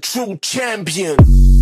true champion.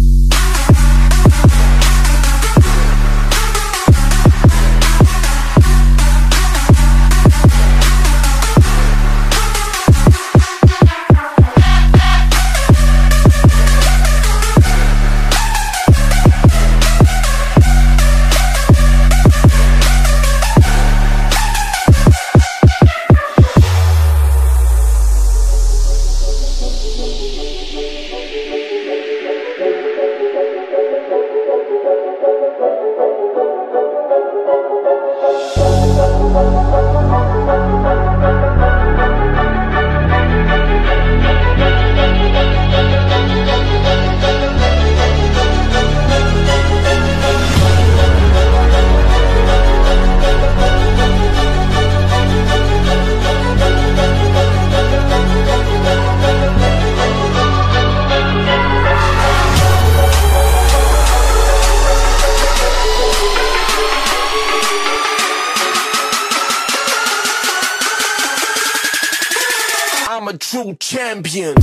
True champion.